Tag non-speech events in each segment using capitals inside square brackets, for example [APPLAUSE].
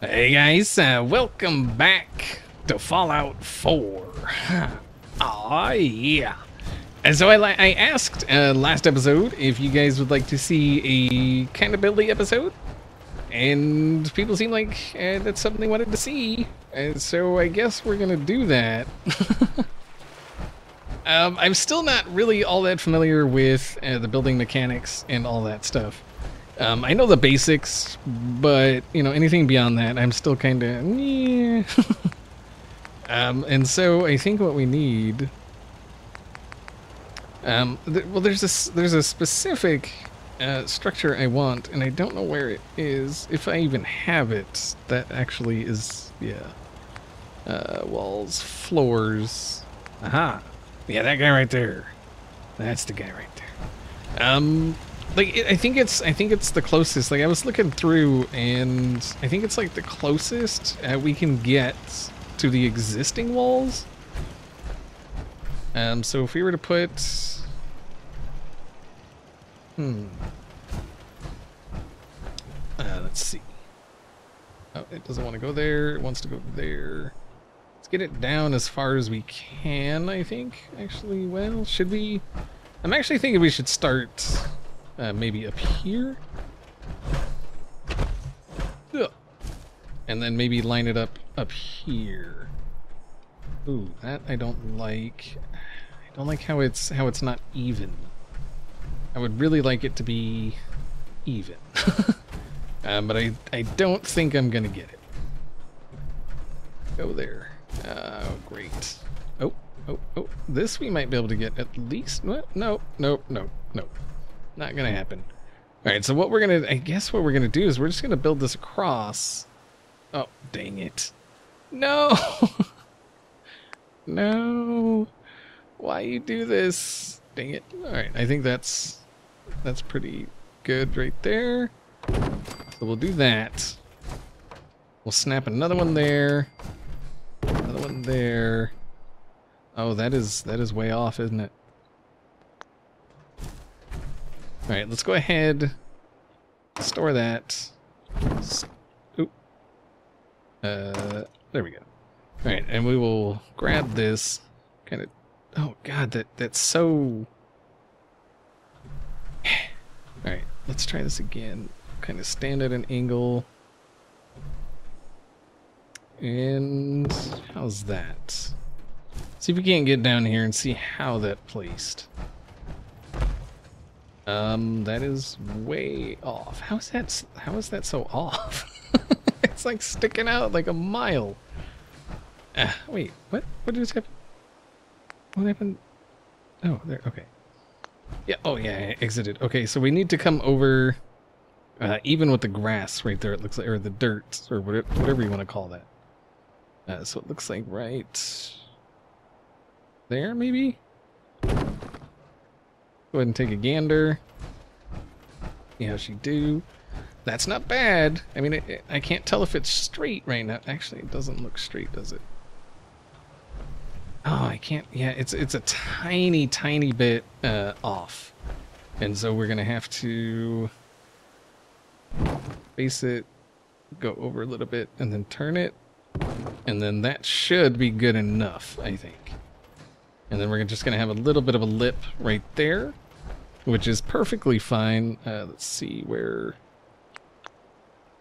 Hey guys, uh, welcome back to Fallout 4. [LAUGHS] Aw, yeah. And so I, I asked uh, last episode if you guys would like to see a kind of buildly episode. And people seem like uh, that's something they wanted to see. And so I guess we're going to do that. [LAUGHS] um, I'm still not really all that familiar with uh, the building mechanics and all that stuff. Um, I know the basics, but you know anything beyond that, I'm still kind of. Yeah. [LAUGHS] um, and so I think what we need. Um, th- well, there's this there's a specific uh, structure I want, and I don't know where it is. If I even have it, that actually is yeah. Uh, walls, floors. Aha. Yeah, that guy right there. That's the guy right there. Um, like it, I think it's I think it's the closest. Like I was looking through, and I think it's like the closest uh, we can get to the existing walls. Um, so if we were to put, hmm, uh, let's see. Oh, it doesn't want to go there. It wants to go there. Let's get it down as far as we can. I think actually. Well, should we? I'm actually thinking we should start uh, maybe up here. Ugh. And then maybe line it up up here. Ooh, that I don't like. I don't like how it's how it's not even. I would really like it to be even. [LAUGHS] um, but I I don't think I'm gonna get it. Go there. Oh, great. Oh, oh, oh. This we might be able to get at least. No, no, no, no. Not gonna happen. All right, so what we're gonna, I guess what we're gonna do is we're just gonna build this across. Oh, dang it. No! [LAUGHS] no! Why you do this? Dang it. All right, I think that's, that's pretty good right there. So we'll do that. We'll snap another one there. Another one there. Oh, that is, that is way off, isn't it? Alright, let's go ahead, store that. Oop. Uh, there we go. Alright, and we will grab this, kind of, oh god, that that's so... [SIGHS] Alright, let's try this again. Kind of stand at an angle. And how's that? See if we can't get down here and see how that placed. Um, that is way off. How is that? How is that so off? [LAUGHS] it's like sticking out like a mile. Ah, wait, what? What did just happened? What happened? Oh, there. Okay. Yeah. Oh, yeah. I exited. Okay, so we need to come over, uh, even with the grass right there. It looks like, or the dirt, or whatever, whatever you want to call that. Uh, so it looks like right there, maybe. Go ahead and take a gander. See how she do. That's not bad. I mean, it, it, I can't tell if it's straight right now. Actually, it doesn't look straight, does it? Oh, I can't. Yeah, it's it's a tiny, tiny bit uh, off, and so we're gonna have to face it, go over a little bit, and then turn it, and then that should be good enough, I think. And then we're just going to have a little bit of a lip right there, which is perfectly fine. Uh, let's see where...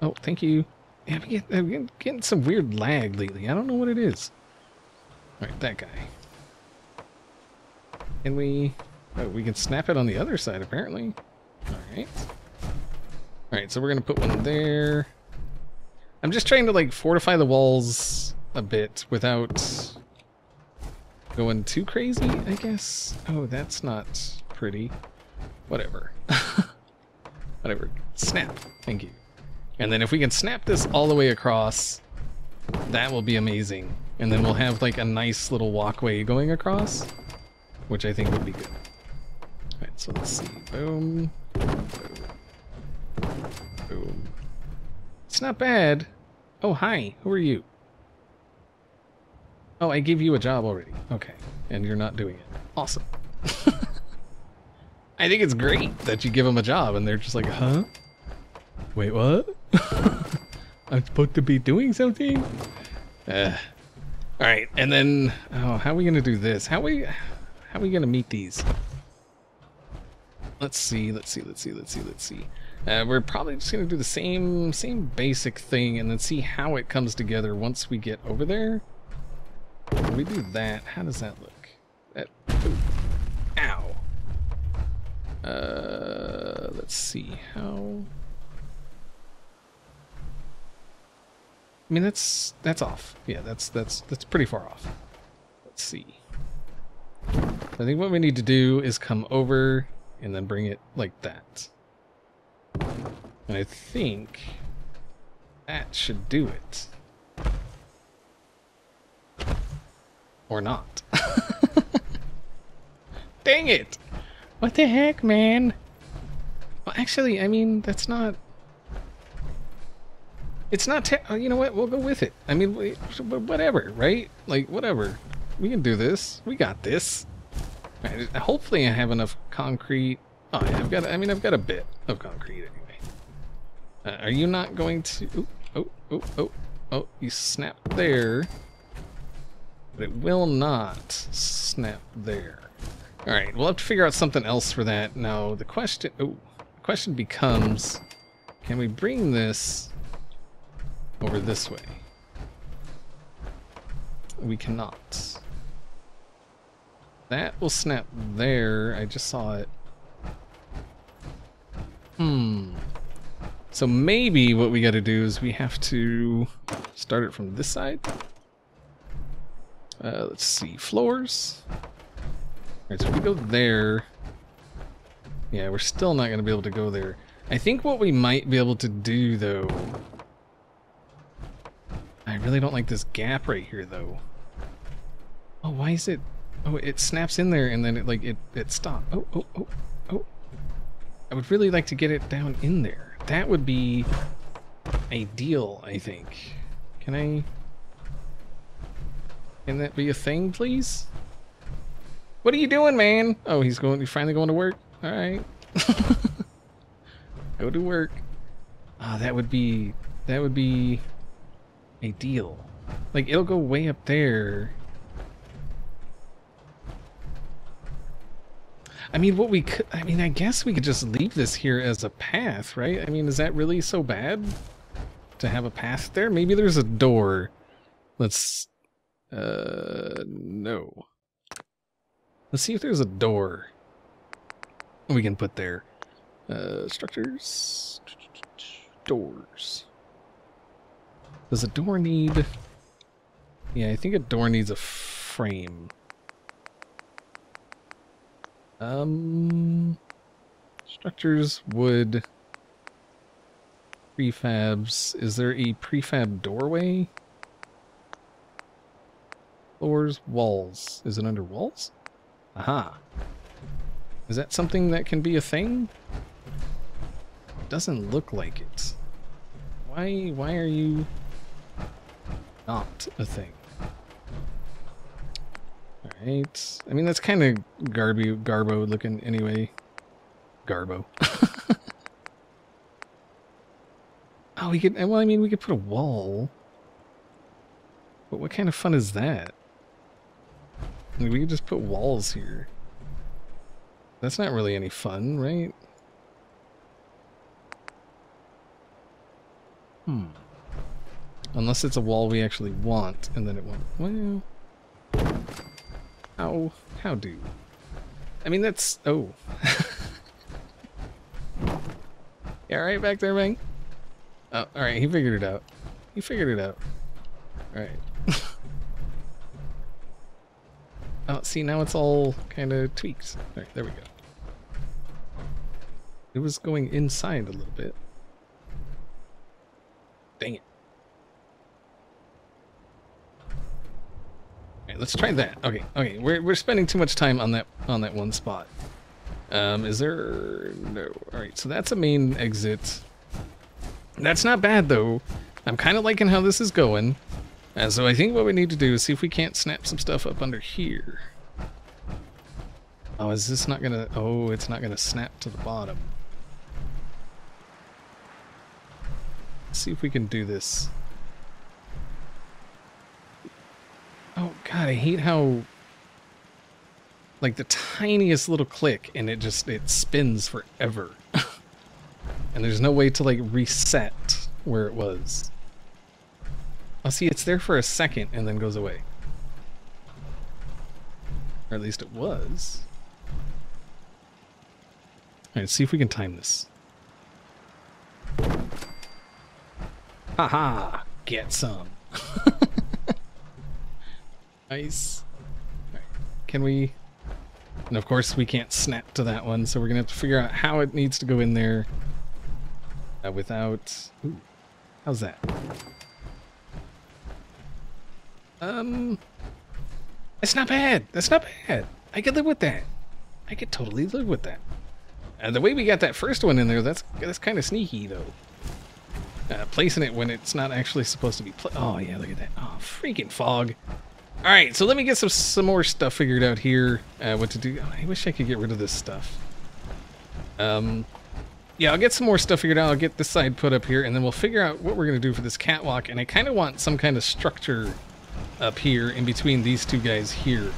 Oh, thank you. Yeah, I'm getting, I'm getting some weird lag lately. I don't know what it is. All right, that guy. Can we... Oh, we can snap it on the other side, apparently. All right. All right, so we're going to put one there. I'm just trying to, like, fortify the walls a bit without going too crazy, I guess. Oh, that's not pretty. Whatever. [LAUGHS] Whatever. Snap. Thank you. And then if we can snap this all the way across, that will be amazing. And then we'll have like a nice little walkway going across, which I think would be good. Alright, so let's see. Boom. Boom. Boom. It's not bad. Oh, hi. Who are you? Oh, I gave you a job already. Okay. And you're not doing it. Awesome. [LAUGHS] I think it's great that you give them a job and they're just like, huh? Wait, what? [LAUGHS] I'm supposed to be doing something? Uh, Alright, and then... Oh, how are we going to do this? How we... How are we going to meet these? Let's see, let's see, let's see, let's see, let's see. Uh, we're probably just going to do the same same basic thing and then see how it comes together once we get over there. When we do that, how does that look? That, ow. Uh, let's see, how... I mean, that's that's off. Yeah, that's that's that's pretty far off. Let's see. I think what we need to do is come over and then bring it like that. And I think that should do it. Or not. [LAUGHS] Dang it! What the heck, man? Well, actually, I mean, that's not... It's not... oh, you know what? We'll go with it. I mean, whatever, right? Like, whatever. We can do this. We got this. Hopefully I have enough concrete. Oh, yeah, I've got... I mean, I've got a bit of concrete anyway. Uh, are you not going to... Oh, oh, oh, oh, oh, you snapped there. But it will not snap there. Alright, we'll have to figure out something else for that. Now, the question... Oh, the question becomes... Can we bring this over this way? We cannot. That will snap there. I just saw it. Hmm. So maybe what we got to do is we have to start it from this side. Uh, let's see, floors. Alright, so if we go there, yeah, we're still not going to be able to go there. I think what we might be able to do, though... I really don't like this gap right here, though. Oh, why is it... Oh, it snaps in there and then it, like, it, it stopped. Oh, oh, oh, oh. I would really like to get it down in there. That would be ideal, I think. Can I... Can that be a thing, please? What are you doing, man? Oh, he's going. He's finally going to work. All right. [LAUGHS] Go to work. Ah, oh, that would be. That would be A deal. Like it'll go way up there, I mean, what we could, I mean, I guess we could just leave this here as a path, right? I mean, is that really so bad to have a path there? Maybe there's a door. Let's, uh, no. Let's see if there's a door we can put there. Uh, structures, doors. Does a door need, yeah, I think a door needs a frame. Um, structures, wood, prefabs. Is there a prefab doorway? Floors, walls. Is it under walls? Aha. Is that something that can be a thing? Doesn't look like it. Why, why are you not a thing? Alright. I mean, that's kind of garby, garbo looking anyway. Garbo. [LAUGHS] oh, we could, well, I mean, we could put a wall. But what kind of fun is that? Mean, we could just put walls here. That's not really any fun, right? Hmm. Unless it's a wall we actually want, and then it won't. Well... How, how do? I mean, that's, oh. [LAUGHS] yeah, right back there, Bang? Oh, alright, he figured it out. He figured it out. Alright. [LAUGHS] oh, see, now it's all kind of tweaks. Alright, there we go. It was going inside a little bit. Dang it. let's try that. Okay, okay, we're we're spending too much time on that on that one spot. Um, is there no? All right, so that's a main exit. That's not bad though. I'm kind of liking how this is going. And so I think what we need to do is see if we can't snap some stuff up under here. Oh, is this not gonna? Oh, it's not gonna snap to the bottom. Let's see if we can do this. Oh god, I hate how like the tiniest little click and it just it spins forever. [LAUGHS] and there's no way to like reset where it was. Oh, see it's there for a second and then goes away. Or at least it was. Alright, see if we can time this. Haha! Get some. [LAUGHS] nice. Right. Can we... And of course we can't snap to that one, so we're gonna have to figure out how it needs to go in there uh, without... Ooh, how's that? Um... That's not bad. That's not bad. I could live with that. I could totally live with that. And the way we got that first one in there, that's that's kind of sneaky, though. Uh, placing it when it's not actually supposed to be Oh, yeah, look at that. Oh, freaking fog. All right, so let me get some, some more stuff figured out here. Uh, what to do. Oh, I wish I could get rid of this stuff. Um, yeah, I'll get some more stuff figured out. I'll get this side put up here, and then we'll figure out what we're going to do for this catwalk. And I kind of want some kind of structure up here in between these two guys here.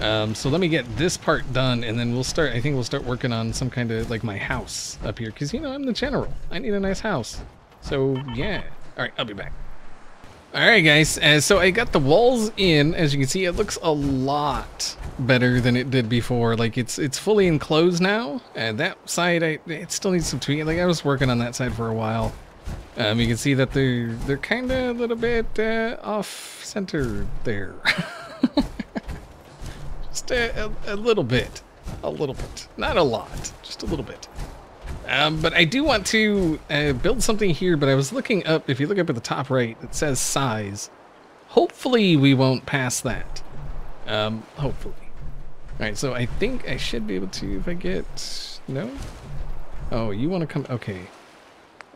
Um, so let me get this part done, and then we'll start, I think we'll start working on some kind of, like, my house up here. Because, you know, I'm the general. I need a nice house. So, yeah. Alright, I'll be back. Alright, guys. Uh, so I got the walls in. As you can see, it looks a lot better than it did before. Like, it's it's fully enclosed now. And that side, I, it still needs some tweaking. Like, I was working on that side for a while. Um, you can see that they're, they're kind of a little bit uh, off-center there. [LAUGHS] Just a, a, a, little bit. A little bit. Not a lot. Just a little bit. Um, but I do want to uh, build something here, but I was looking up, if you look up at the top right, it says size. Hopefully we won't pass that. Um, hopefully. Alright, so I think I should be able to, if I get... No? Oh, you want to come... Okay.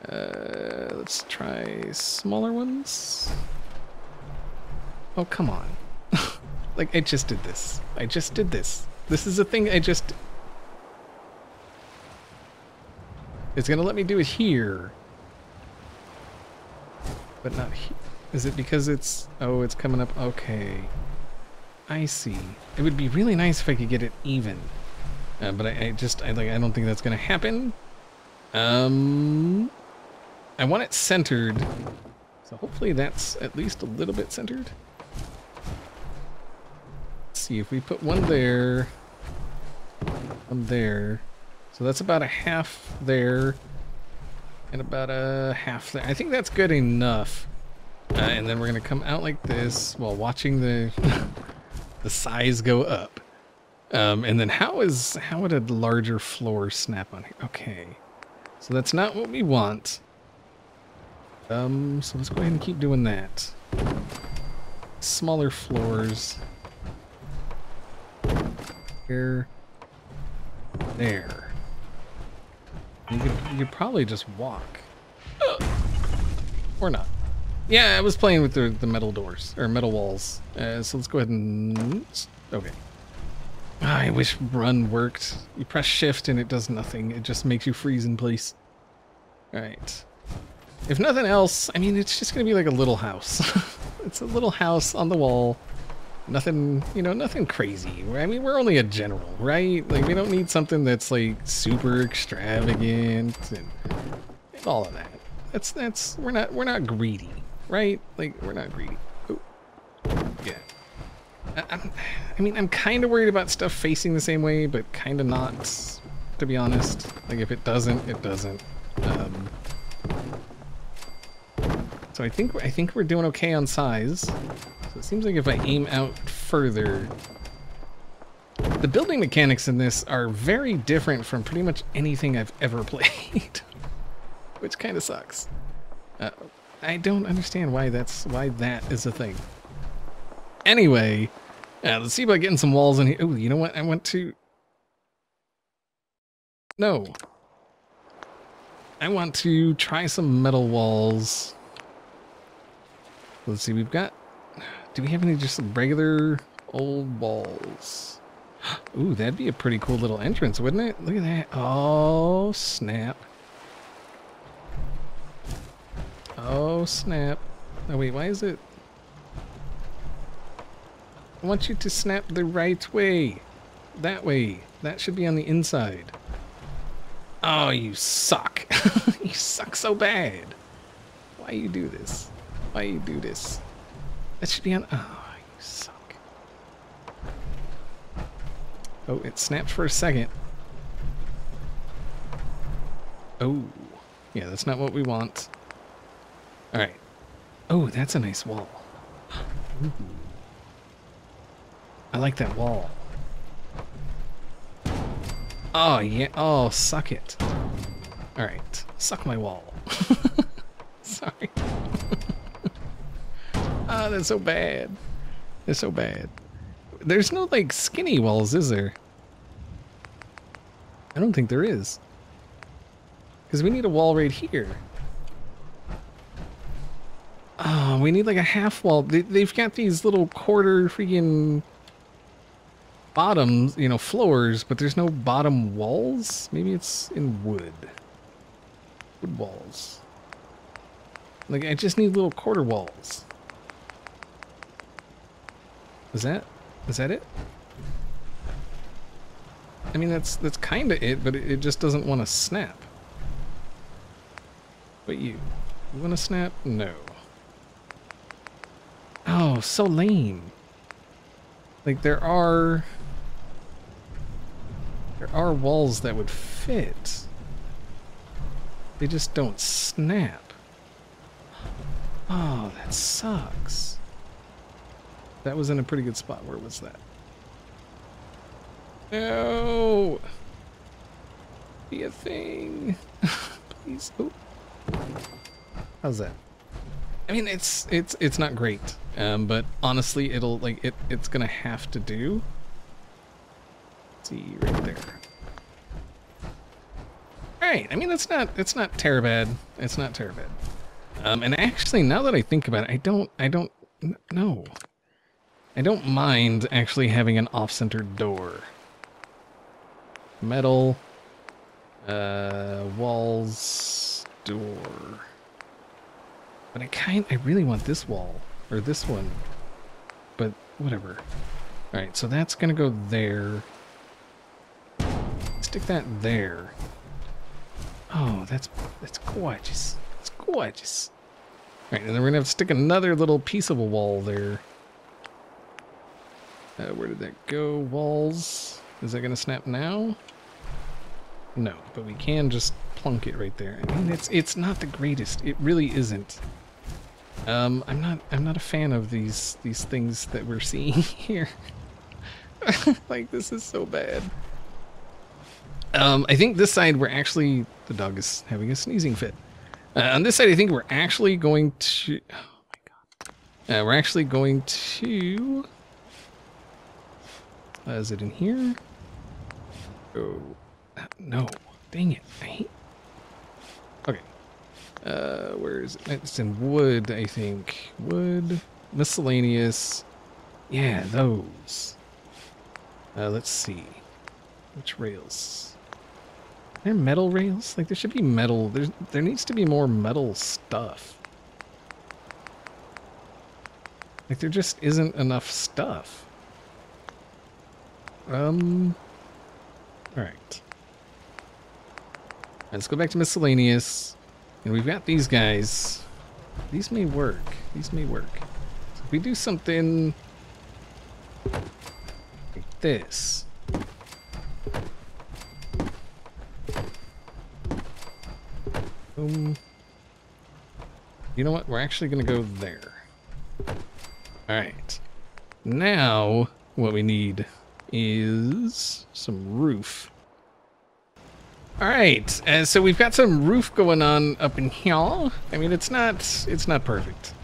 Uh, let's try smaller ones. Oh, come on. [LAUGHS] like, I just did this. I just did this. This is a thing I just... It's gonna let me do it here. But not here. Is it because it's... Oh, it's coming up... Okay. I see. It would be really nice if I could get it even. Uh, but I, I just... I, like, I don't think that's gonna happen. Um... I want it centered. So hopefully that's at least a little bit centered see if we put one there, one there. So that's about a half there and about a half there. I think that's good enough. Uh, and then we're gonna come out like this while watching the [LAUGHS] the size go up. Um, and then how is how would a larger floor snap on here? Okay, so that's not what we want. Um, so let's go ahead and keep doing that. Smaller floors. There. There. You could, you could probably just walk. Or not. Yeah, I was playing with the, the metal doors, or metal walls. Uh, so let's go ahead and... Okay. I wish run worked. You press shift and it does nothing. It just makes you freeze in place. Alright. If nothing else, I mean, it's just going to be like a little house. [LAUGHS] it's a little house on the wall Nothing, you know, nothing crazy. I mean, we're only a general, right? Like, we don't need something that's, like, super extravagant and, and all of that. That's, that's, we're not, we're not greedy, right? Like, we're not greedy. Yeah. I, I mean, I'm kind of worried about stuff facing the same way, but kind of not, to be honest. Like, if it doesn't, it doesn't. Um, so I think, I think we're doing okay on size. So it seems like if I aim out further... The building mechanics in this are very different from pretty much anything I've ever [LAUGHS] played. Which kind of sucks. Uh, I don't understand why that's why that is a thing. Anyway, uh, let's see about getting some walls in here. Oh, you know what? I want to... No. I want to try some metal walls. Let's see, we've got do we have any just regular old balls? [GASPS] Ooh, that'd be a pretty cool little entrance, wouldn't it? Look at that. Oh, snap. Oh, snap. Oh, wait, why is it... I want you to snap the right way. That way. That should be on the inside. Oh, you suck. [LAUGHS] you suck so bad. Why do you do this? Why you do this? That should be on... Oh, you suck. Oh, it snapped for a second. Oh. Yeah, that's not what we want. Alright. Oh, that's a nice wall. I like that wall. Oh, yeah. Oh, suck it. Alright. Suck my wall. [LAUGHS] Sorry. Ah, that's so bad. It's so bad. There's no, like, skinny walls, is there? I don't think there is. Because we need a wall right here. Oh, we need like a half wall. They, have got these little quarter freaking bottoms, you know, floors, but there's no bottom walls? Maybe it's in wood. Wood walls. Like, I just need little quarter walls. Is that, is that it? I mean, that's, that's kind of it, but it, it just doesn't want to snap. But you, you want to snap? No. Oh, so lame. Like, there are... There are walls that would fit. They just don't snap. Oh, that sucks. That was in a pretty good spot. Where was that? No! Be a thing. [LAUGHS] Please. Oh. How's that? I mean, it's it's it's not great, um, but honestly, it'll like it it's gonna have to do. Let's see right there. All right. I mean, it's not it's not terrible bad. It's not terrible bad. Um, and actually, now that I think about it, I don't I don't no. I don't mind actually having an off-center door. Metal, uh, walls, door. But I kind, I really want this wall, or this one. But whatever. Alright, so that's gonna go there. Stick that there. Oh, that's, that's gorgeous. It's gorgeous. Alright, and then we're gonna have to stick another little piece of a wall there. Uh, where did that go? Walls. Is that gonna snap now? No, but we can just plunk it right there. I mean, it's it's not the greatest. It really isn't. Um, I'm not I'm not a fan of these these things that we're seeing [LAUGHS] here. [LAUGHS] like this is so bad. Um, I think this side we're actually the dog is having a sneezing fit. Uh, on this side, I think we're actually going to. Oh my god. Uh, we're actually going to. Uh, is it in here? Oh, no. Dang it. I hate. Okay. Uh, where is it? It's in wood, I think. Wood, miscellaneous. Yeah, those. Uh, let's see. Which rails? Are there metal rails? Like, there should be metal. There's, there needs to be more metal stuff. Like, there just isn't enough stuff. Um... Alright. Let's go back to miscellaneous. And we've got these guys. These may work. These may work. So if we do something like this. Um, you know what? We're actually going to go there. Alright. Now, what we need is some roof. All right, uh, so we've got some roof going on up in here. I mean, it's not it's not perfect.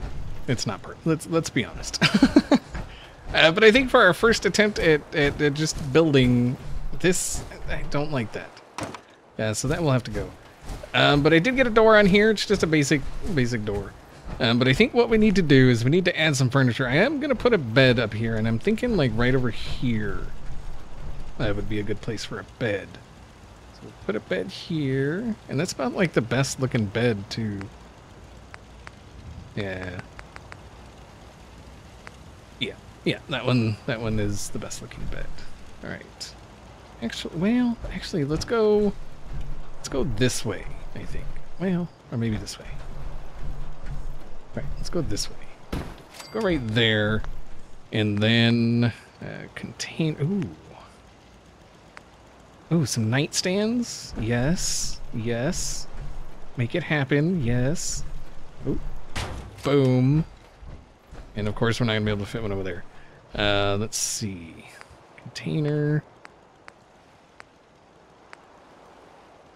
It's not perfect. Let's let's be honest. [LAUGHS] uh, but I think for our first attempt at, at, at, just building this, I don't like that. Yeah, so that will have to go. Um, but I did get a door on here. It's just a basic basic door. Um, but I think what we need to do is we need to add some furniture. I am gonna put a bed up here, and I'm thinking like right over here. That would be a good place for a bed. So we'll put a bed here. And that's about like the best looking bed too. Yeah. Yeah, yeah, that one that one is the best looking bed. Alright. Actually well, actually let's go let's go this way, I think. Well, or maybe this way. Right, let's go this way. Let's go right there. And then uh, contain ooh. Ooh, some nightstands? Yes. Yes. Make it happen. Yes. Ooh. Boom. And of course, we're not going to be able to fit one over there. Uh, let's see. Container.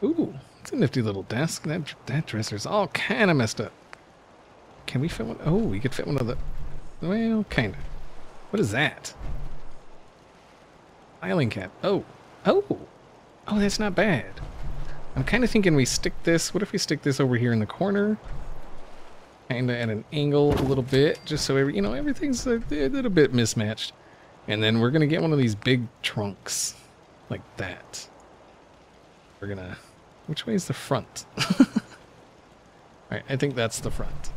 Ooh, it's a nifty little desk. That, that dresser's all kind of messed up. Can we fit one? Oh, we could fit one of the... Well, kind of. What is that? Filing cap. Oh. Oh. Oh, that's not bad. I'm kind of thinking we stick this... What if we stick this over here in the corner? Kind of at an angle a little bit, just so every, you know everything's a, a little bit mismatched. And then we're going to get one of these big trunks. Like that. We're going to... Which way is the front? [LAUGHS] Alright, I think that's the front.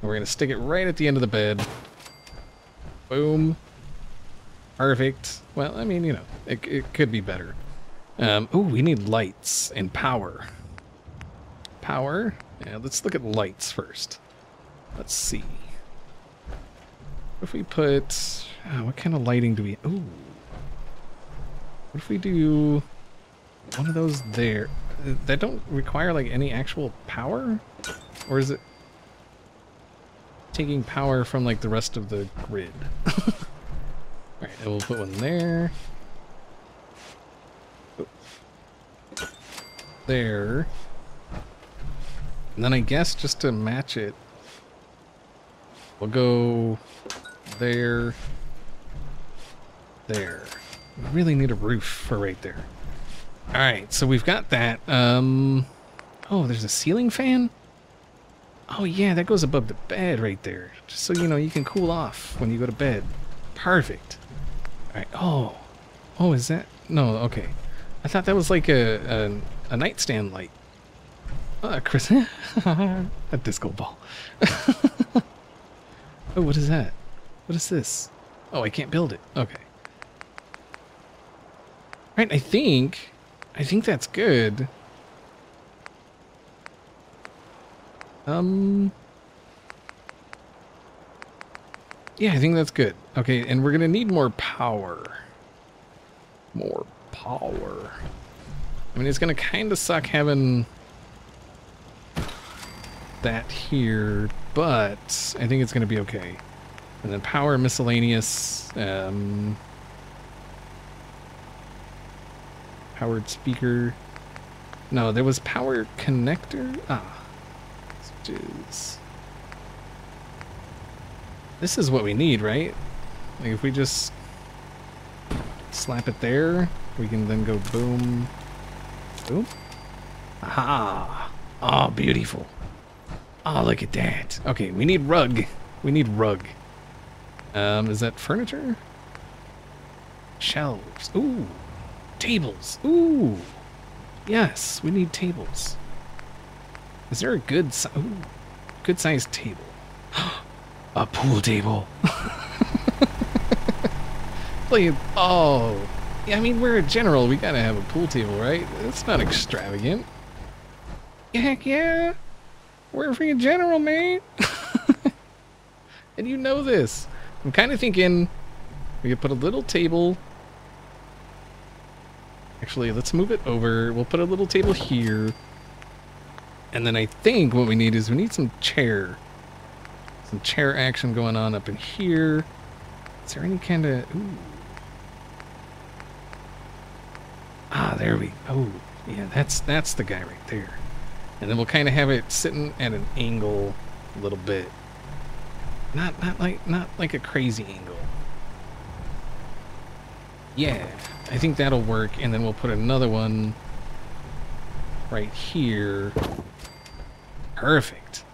And we're going to stick it right at the end of the bed. Boom. Perfect. Well, I mean, you know, it, it could be better. Um, oh, we need lights and power. Power. Yeah, let's look at lights first. Let's see. What if we put... Oh, what kind of lighting do we... Ooh. What if we do one of those there? That don't require, like, any actual power? Or is it taking power from, like, the rest of the grid? [LAUGHS] Alright, and we'll put one there. There. And then I guess just to match it, we'll go there, there. We really need a roof for right there. All right, so we've got that. Um, oh, there's a ceiling fan? Oh yeah, that goes above the bed right there. Just so you know, you can cool off when you go to bed. Perfect. All right, oh. Oh, is that? No, okay. I thought that was like a, a, a nightstand light. Uh, Chris, [LAUGHS] a disco ball. [LAUGHS] oh, what is that? What is this? Oh, I can't build it. Okay. Right, I think, I think that's good. Um, yeah, I think that's good. Okay, and we're gonna need more power. More power. I mean, it's gonna kind of suck having that here, but I think it's going to be okay. And then power miscellaneous. Um, powered speaker. No, there was power connector. Ah. Jeez. This is what we need, right? Like if we just slap it there, we can then go boom. Boom. Aha. Oh, beautiful. Oh, look at that. Okay, we need rug. We need rug. Um, is that furniture? Shelves. Ooh. Tables. Ooh. Yes, we need tables. Is there a good si ooh, good sized table? [GASPS] a pool table. [LAUGHS] Play oh. I mean we're a general, we gotta have a pool table, right? It's not extravagant. Heck yeah. We're a freaking general, man. [LAUGHS] and you know this. I'm kind of thinking we could put a little table. Actually, let's move it over. We'll put a little table here. And then I think what we need is we need some chair. Some chair action going on up in here. Is there any kind of... Ah, there we... Oh, yeah, that's that's the guy right there. And then we'll kind of have it sitting at an angle a little bit. Not not like not like a crazy angle. Yeah, I think that'll work. And then we'll put another one right here. Perfect.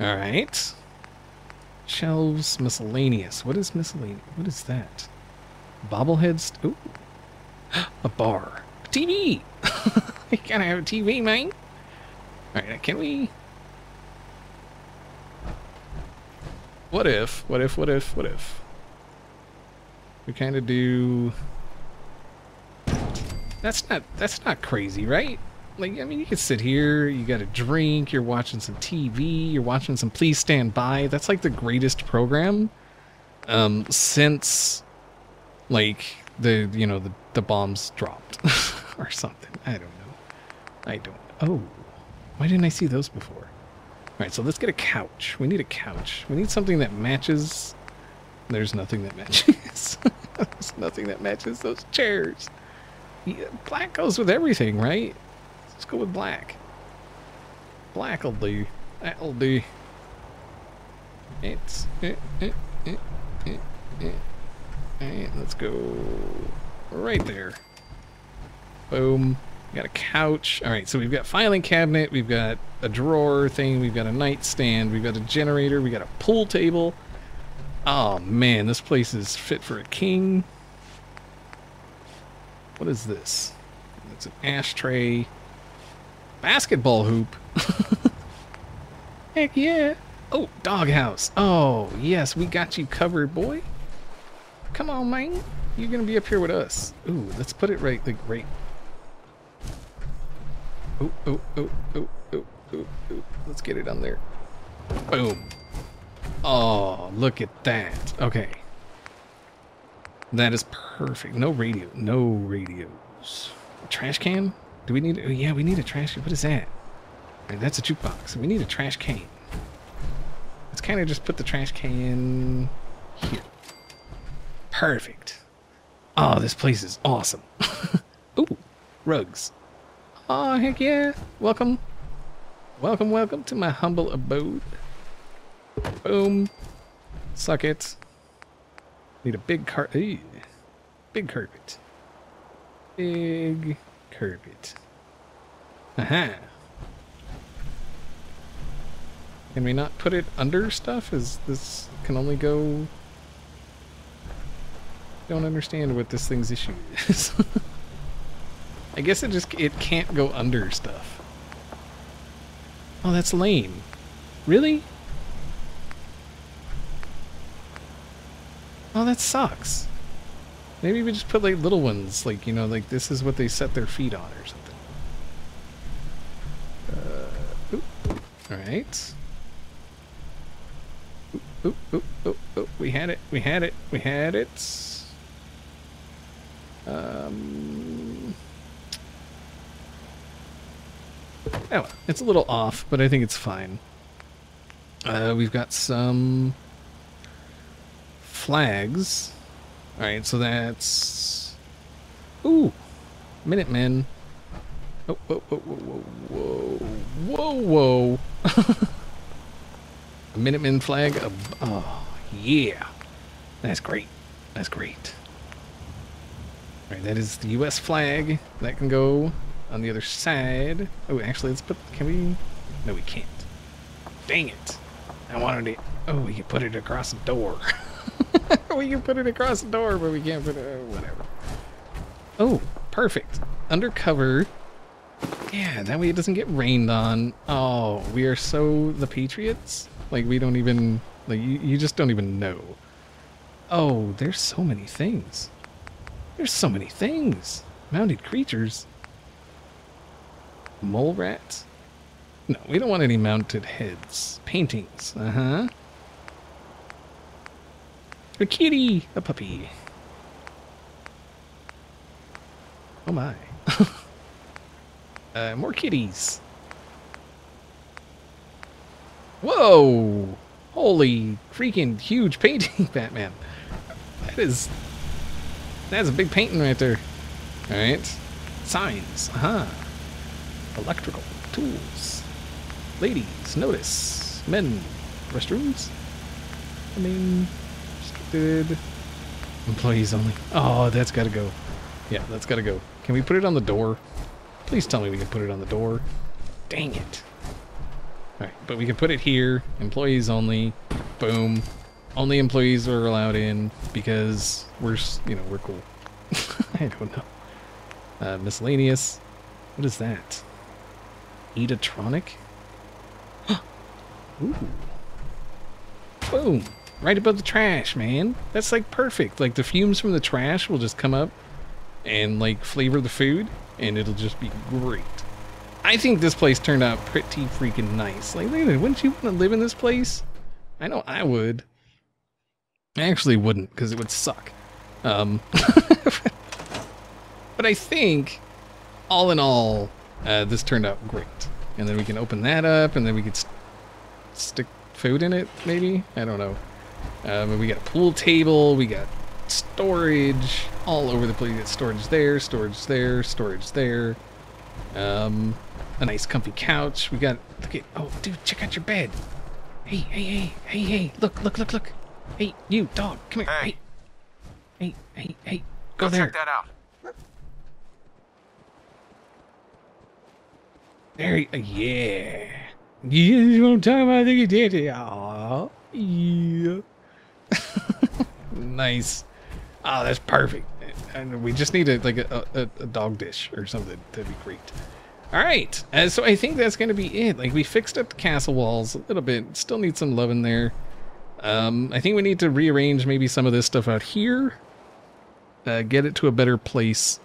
All right. Shelves, miscellaneous. What is miscellaneous? What is that? Bobbleheads. Ooh. [GASPS] A bar. TV. [LAUGHS] you gotta have a TV, man. Alright, can we... What if, what if, what if, what if? We kind of do... That's not, that's not crazy, right? Like, I mean, you could sit here, you got a drink, you're watching some TV, you're watching some Please Stand By. That's like the greatest program um, since, like, the, you know, the, the bombs dropped [LAUGHS] or something. I don't know. I don't. Oh, why didn't I see those before? All right, so let's get a couch. We need a couch. We need something that matches. There's nothing that matches. [LAUGHS] There's nothing that matches those chairs. Yeah, black goes with everything, right? Let's go with black. Black'll do. That'll do. It's. Eh, eh, eh, eh, eh. And let's go right there. Boom. Got a couch. All right, so we've got filing cabinet, we've got a drawer thing, we've got a nightstand, we've got a generator, we got a pool table. Oh man, this place is fit for a king. What is this? It's an ashtray. Basketball hoop. [LAUGHS] Heck yeah. Oh, doghouse. Oh, yes, we got you covered, boy. Come on, man. You're gonna be up here with us. Ooh, let's put it right, like right. Oh, oh, oh, oh, oh, oh, oh. Let's get it on there. Boom. Oh, look at that. Okay. That is perfect. No radio. No radios. Trash can? Do we need? Oh, yeah, we need a trash can. What is that? Right, that's a jukebox. We need a trash can. Let's kind of just put the trash can here. Perfect. Oh, this place is awesome. [LAUGHS] Ooh, rugs. Oh, heck yeah. Welcome. Welcome, welcome to my humble abode. Boom. Suck it. Need a big car. Big carpet. Big carpet. Aha. Uh-huh. Can we not put it under stuff? Is this can only go don't understand what this thing's issue is. [LAUGHS] I guess it just it can't go under stuff. Oh, that's lame. Really? Oh, that sucks. Maybe we just put like little ones, like, you know, like this is what they set their feet on or something. Uh, Alright. Oop, oop, oop, oop, oop. We had it. We had it. We had it. Um, oh, it's a little off, but I think it's fine. Uh, we've got some flags. Alright, so that's... Ooh! Minutemen. Oh, whoa, whoa, whoa, whoa, whoa, whoa, whoa. [LAUGHS] a Minutemen flag. Oh, yeah. That's great. That's great. Alright, that is the US flag. That can go on the other side. Oh, actually, let's put... Can we... No, we can't. Dang it. I wanted it... Oh, we can put it across the door. [LAUGHS] we can put it across the door, but we can't put it... Uh, whatever. Oh, perfect. Undercover. Yeah, that way it doesn't get rained on. Oh, we are so the Patriots? Like, we don't even... Like, you, you just don't even know. Oh, there's so many things. There's so many things. Mounted creatures. Mole rats? No, we don't want any mounted heads. Paintings. Uh-huh. A kitty! A puppy. Oh my. [LAUGHS] uh, more kitties. Whoa! Holy freaking huge painting, [LAUGHS] Batman. That is that's a big painting right there. Alright. Signs. Uh-huh. Electrical. Tools. Ladies. Notice. Men. Restrooms. I mean, restricted. Employees only. Oh, that's gotta go. Yeah, that's gotta go. Can we put it on the door? Please tell me we can put it on the door. Dang it. Alright, but we can put it here. Employees only. Boom. Only employees are allowed in because we're, you know, we're cool. [LAUGHS] I don't know. Uh, miscellaneous. What is that? Eat-o-tronic? [GASPS] Ooh. Boom. right above the trash, man. That's like perfect. Like the fumes from the trash will just come up and like flavor the food and it'll just be great. I think this place turned out pretty freaking nice. Like, look at it. Wouldn't you want to live in this place? I know I would. I actually wouldn't because it would suck. Um, [LAUGHS] but I think, all in all, uh, this turned out great. And then we can open that up, and then we could st stick food in it, maybe? I don't know. Um, we got a pool table, we got storage all over the place. Storage there, storage there, storage there. Um, a nice comfy couch. We got, look at, oh, dude, check out your bed. Hey, hey, hey, hey, hey, look, look, look, look. Hey, you, dog, come here. Hey. Hey, hey, hey, go, Go there. check that out. There, y- yeah. Yeah, you want to talk about the did it. Aw, yeah. [LAUGHS] nice. Oh, that's perfect. And we just need a, like a, a, a dog dish or something. That'd be great. All right. Uh, so I think that's going to be it. Like we fixed up the castle walls a little bit. Still need some love in there. Um, I think we need to rearrange maybe some of this stuff out here. Uh, get it to a better place.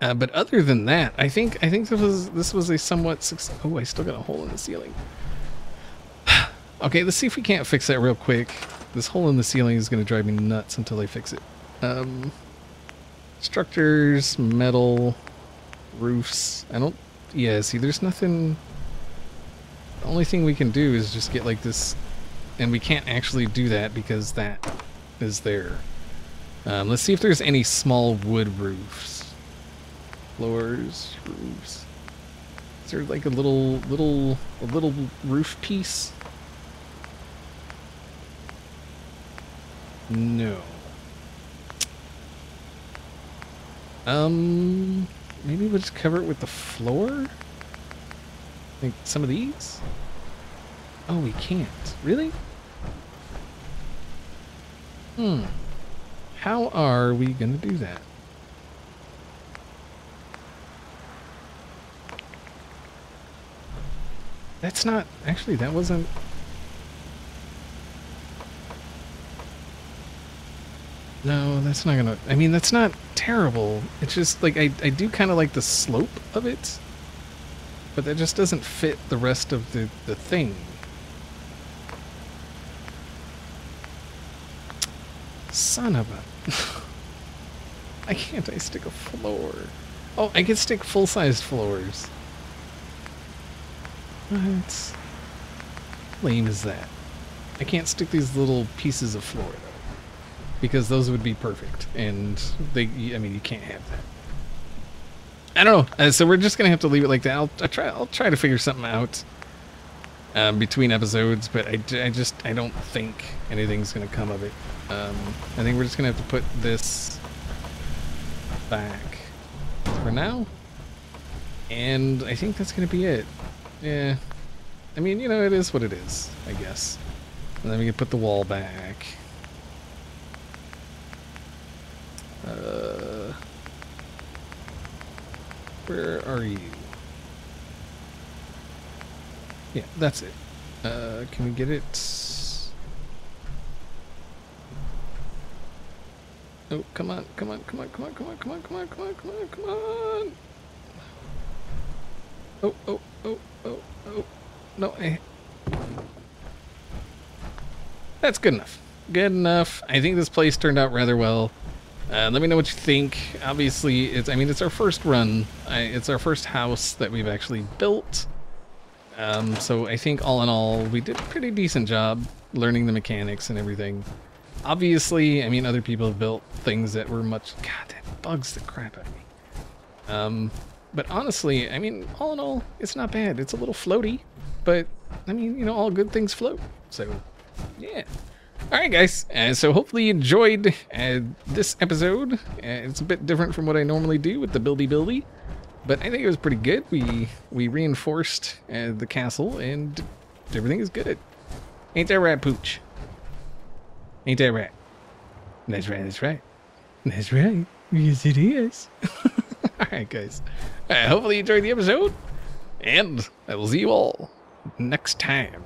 Uh, but other than that, I think I think this was this was a somewhat success. Oh, I still got a hole in the ceiling. [SIGHS] okay, let's see if we can't fix that real quick. This hole in the ceiling is going to drive me nuts until I fix it. Um, structures, metal, roofs. I don't. Yeah, see, there's nothing. The only thing we can do is just get like this, and we can't actually do that because that is there. Um, let's see if there's any small wood roofs floors, roofs. Is there like a little, little, a little roof piece? No. Um, maybe we'll just cover it with the floor? Like some of these? Oh, we can't. Really? Hmm. How are we gonna do that? That's not actually that wasn't No, that's not gonna I mean that's not terrible. It's just like I, I do kinda like the slope of it. But that just doesn't fit the rest of the, the thing. Son of a [LAUGHS] I can't I stick a floor. Oh, I can stick full sized floors. What? lame is that? I can't stick these little pieces of floor though, because those would be perfect, and they. I mean, you can't have that. I don't know. Uh, so we're just gonna have to leave it like that. I'll, I'll try. I'll try to figure something out um, between episodes, but I, I just I don't think anything's gonna come of it. Um, I think we're just gonna have to put this back for now, and I think that's gonna be it. Yeah. I mean, you know, it is what it is, I guess. And then we can put the wall back. Uh, where are you? Yeah, that's it. Uh, can we get it? Oh, come on, come on, come on, come on, come on, come on, come on, come on, come on, come on. Oh, oh, oh, oh, oh. No, eh. That's good enough. Good enough. I think this place turned out rather well. Uh, let me know what you think. Obviously, it's I mean it's our first run. I, it's our first house that we've actually built. Um, so I think all in all, we did a pretty decent job learning the mechanics and everything. Obviously, I mean other people have built things that were much. God, that bugs the crap out of me. Um, but honestly, I mean, all in all, it's not bad. It's a little floaty, but I mean, you know, all good things float. So, yeah. All right, guys. Uh, so hopefully you enjoyed uh, this episode. Uh, it's a bit different from what I normally do with the buildy buildy, but I think it was pretty good. We we reinforced uh, the castle, and everything is good. Ain't that right, Pooch? Ain't that right? That's right. That's right. That's right. Yes, it is. [LAUGHS] all right, guys. Uh, hopefully you enjoyed the episode, and I will see you all next time.